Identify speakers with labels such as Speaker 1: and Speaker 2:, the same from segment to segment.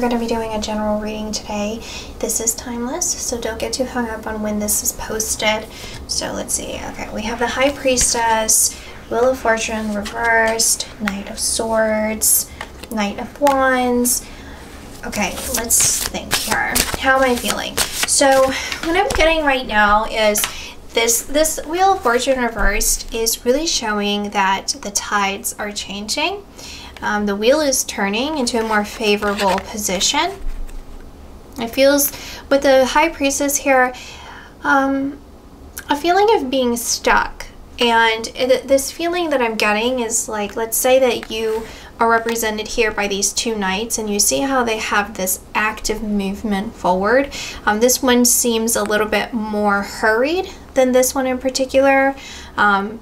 Speaker 1: we're going to be doing a general reading today. This is timeless, so don't get too hung up on when this is posted. So let's see. Okay, we have the High Priestess, Wheel of Fortune reversed, Knight of Swords, Knight of Wands. Okay, let's think here. How am I feeling? So what I'm getting right now is this this wheel of fortune reversed is really showing that the tides are changing um, the wheel is turning into a more favorable position it feels with the high priestess here um, a feeling of being stuck and this feeling that i'm getting is like let's say that you are represented here by these two knights and you see how they have this active movement forward. Um, this one seems a little bit more hurried than this one in particular. Um,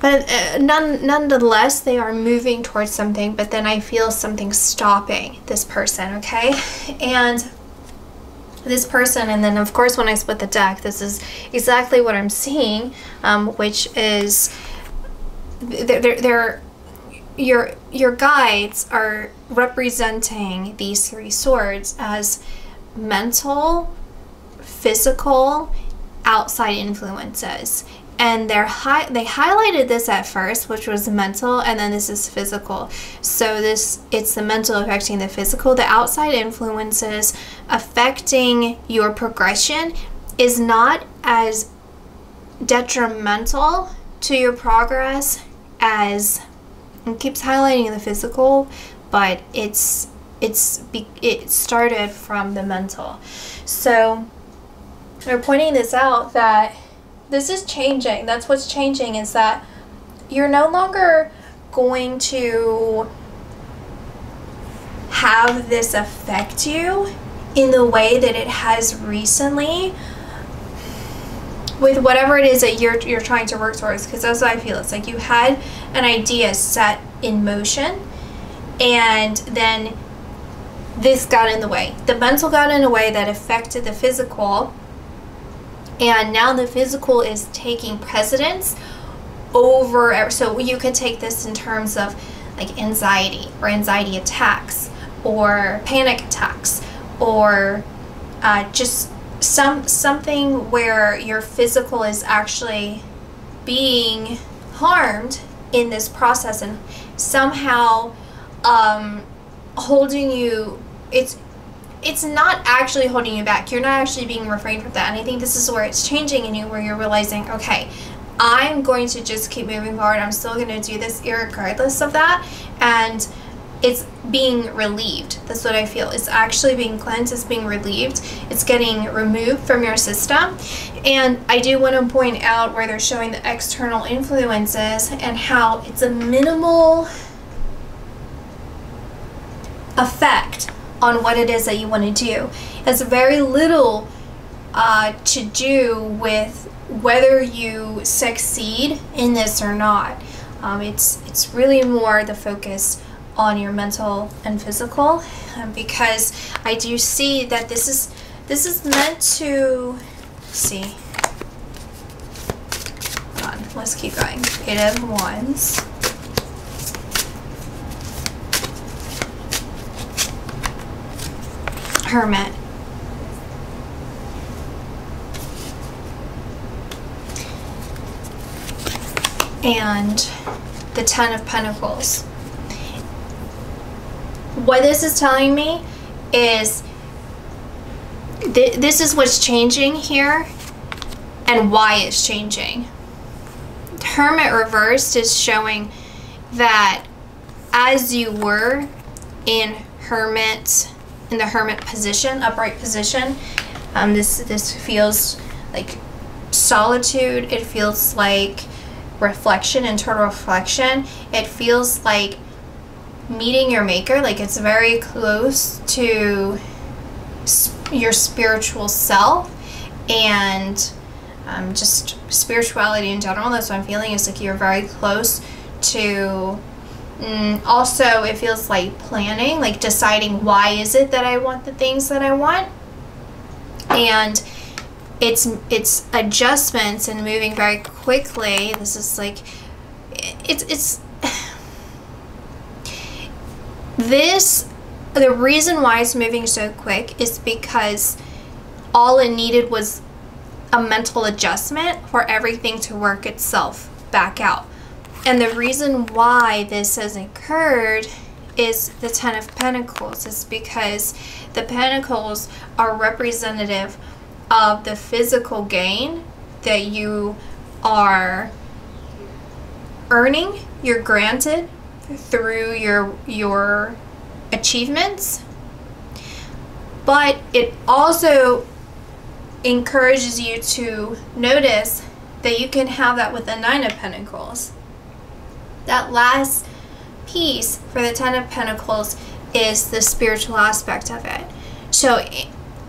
Speaker 1: but uh, none, nonetheless, they are moving towards something, but then I feel something stopping this person, okay? And this person, and then of course when I split the deck, this is exactly what I'm seeing, um, which is they're, they're, they're your your guides are representing these three swords as mental, physical, outside influences. And they're hi- they highlighted this at first, which was mental, and then this is physical. So this it's the mental affecting the physical. The outside influences affecting your progression is not as detrimental to your progress as it keeps highlighting the physical, but it's it's it started from the mental. So they're pointing this out that this is changing. That's what's changing is that you're no longer going to have this affect you in the way that it has recently with whatever it is that you're you're trying to work towards. Because that's what I feel. It's like you had an idea set in motion and then this got in the way. The mental got in a way that affected the physical and now the physical is taking precedence over so you could take this in terms of like anxiety or anxiety attacks or panic attacks or uh, just some something where your physical is actually being harmed in this process and somehow um, holding you it's it's not actually holding you back you're not actually being refrained from that and i think this is where it's changing in you where you're realizing okay i'm going to just keep moving forward i'm still going to do this regardless of that and it's being relieved. That's what I feel. It's actually being cleansed, it's being relieved, it's getting removed from your system. And I do want to point out where they're showing the external influences and how it's a minimal effect on what it is that you want to do. It's very little uh, to do with whether you succeed in this or not. Um, it's it's really more the focus on your mental and physical um, because I do see that this is this is meant to see Hold on let's keep going eight of wands hermit and the ten of pentacles what this is telling me is th this is what's changing here and why it's changing. Hermit reversed is showing that as you were in hermit in the hermit position, upright position, um, this this feels like solitude. It feels like reflection, internal reflection. It feels like meeting your maker like it's very close to sp your spiritual self and um, just spirituality in general that's what i'm feeling is like you're very close to mm, also it feels like planning like deciding why is it that i want the things that i want and it's it's adjustments and moving very quickly this is like it's it's this the reason why it's moving so quick is because all it needed was a mental adjustment for everything to work itself back out. And the reason why this has occurred is the Ten of Pentacles. It's because the Pentacles are representative of the physical gain that you are earning, you're granted through your your achievements. But it also encourages you to notice that you can have that with the Nine of Pentacles. That last piece for the Ten of Pentacles is the spiritual aspect of it. So,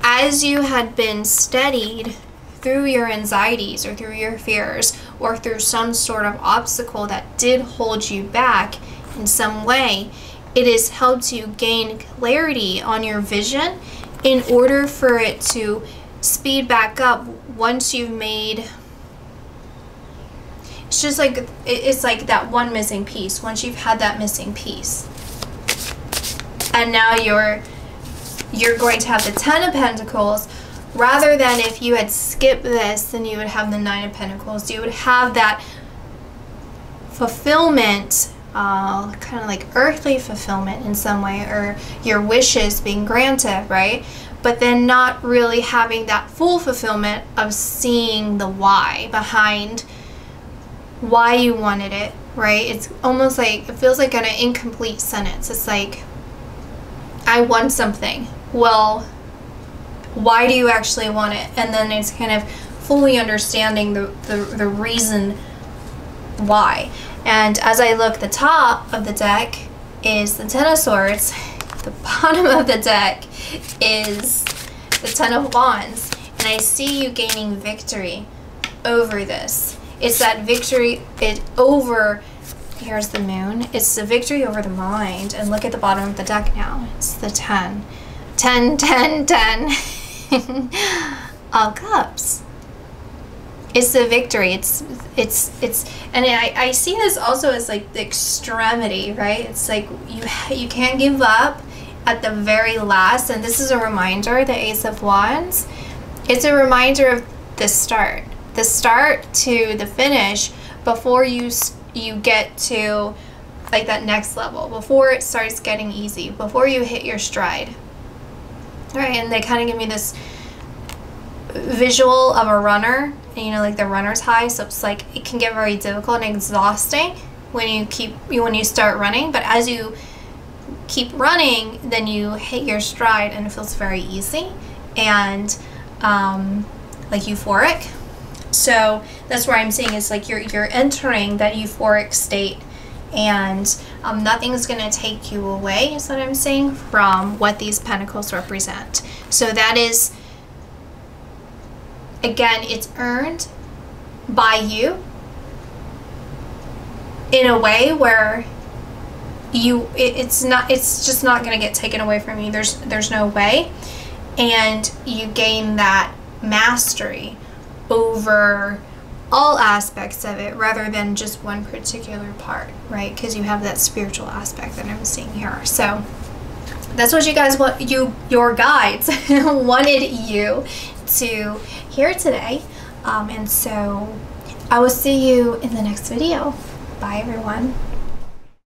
Speaker 1: as you had been studied through your anxieties or through your fears or through some sort of obstacle that did hold you back in some way, it has helped you gain clarity on your vision in order for it to speed back up once you've made it's just like it's like that one missing piece. Once you've had that missing piece and now you're you're going to have the ten of pentacles. Rather than if you had skipped this then you would have the nine of pentacles. You would have that fulfillment uh, kind of like earthly fulfillment in some way or your wishes being granted right? But then not really having that full fulfillment of seeing the why behind why you wanted it, right? It's almost like it feels like an incomplete sentence. It's like, I want something. Well, why do you actually want it? And then it's kind of fully understanding the, the, the reason why. And as I look, the top of the deck is the Ten of Swords. The bottom of the deck is the Ten of Wands. And I see you gaining victory over this. It's that victory it over here's the moon. It's the victory over the mind. And look at the bottom of the deck now. It's the 10. 10, 10, 10 of cups. It's the victory. It's it's it's and I, I see this also as like the extremity, right? It's like you you can't give up at the very last. And this is a reminder, the Ace of Wands. It's a reminder of the start, the start to the finish before you you get to like that next level, before it starts getting easy, before you hit your stride. All right, and they kind of give me this visual of a runner, and you know, like the runner's high. So it's like it can get very difficult and exhausting when you keep when you start running, but as you keep running, then you hit your stride and it feels very easy and um, like euphoric. So that's where I'm saying is like you're you're entering that euphoric state and um, nothing's going to take you away is what I'm saying from what these pentacles represent. So that is again it's earned by you in a way where you it, it's not it's just not going to get taken away from you there's there's no way and you gain that mastery over all aspects of it rather than just one particular part right? Because you have that spiritual aspect that i'm seeing here. So that's what you guys want you your guides wanted you to hear today. Um, and so i will see you in the next video. Bye everyone